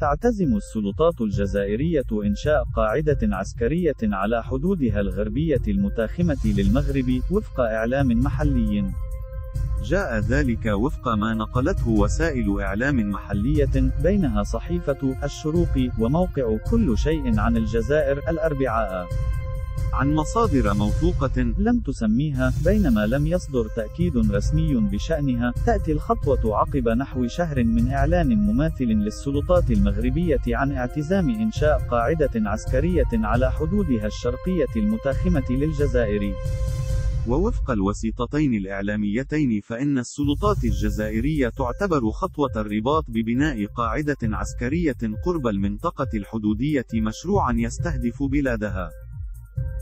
تعتزم السلطات الجزائرية إنشاء قاعدة عسكرية على حدودها الغربية المتاخمة للمغرب وفق إعلام محلي. جاء ذلك وفق ما نقلته وسائل إعلام محلية بينها صحيفة الشروق وموقع كل شيء عن الجزائر الأربعاء. عن مصادر موثوقة لم تسميها بينما لم يصدر تأكيد رسمي بشأنها تأتي الخطوة عقب نحو شهر من إعلان مماثل للسلطات المغربية عن اعتزام إنشاء قاعدة عسكرية على حدودها الشرقية المتاخمة للجزائر. ووفق الوسيطتين الإعلاميتين فإن السلطات الجزائرية تعتبر خطوة الرباط ببناء قاعدة عسكرية قرب المنطقة الحدودية مشروعا يستهدف بلادها.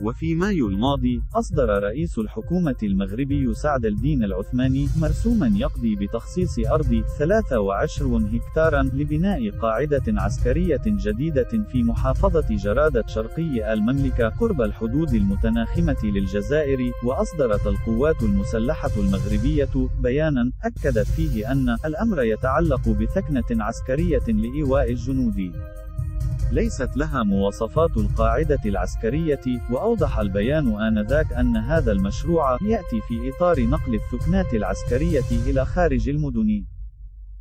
وفي مايو الماضي أصدر رئيس الحكومة المغربي سعد الدين العثماني مرسوما يقضي بتخصيص أرض 23 هكتارا لبناء قاعدة عسكرية جديدة في محافظة جرادة شرقي المملكة قرب الحدود المتناخمة للجزائر وأصدرت القوات المسلحة المغربية بيانا أكدت فيه أن الأمر يتعلق بثكنة عسكرية لإيواء الجنود. ليست لها مواصفات القاعدة العسكرية، وأوضح البيان آنذاك أن هذا المشروع يأتي في إطار نقل الثكنات العسكرية إلى خارج المدن.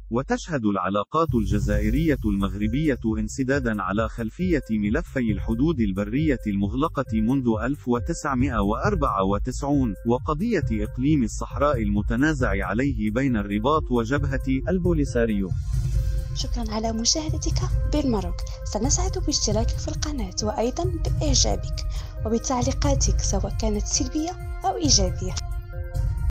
وتشهد العلاقات الجزائرية المغربية انسدادا على خلفية ملفي الحدود البرية المغلقة منذ 1994 وقضية إقليم الصحراء المتنازع عليه بين الرباط وجبهة البوليساريو. شكرا على مشاهدتك بالمروك سنسعد باشتراكك في القناة وأيضا بإعجابك. وبتعليقاتك سواء كانت سلبية أو إيجابية.